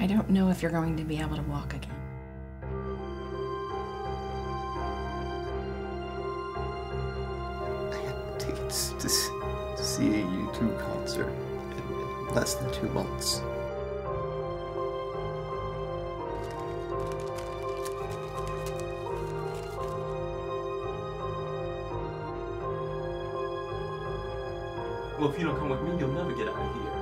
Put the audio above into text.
I don't know if you're going to be able to walk again. I had tickets to, see a U2 concert in less than two months. Well, if you don't come with me, you'll never get out of here.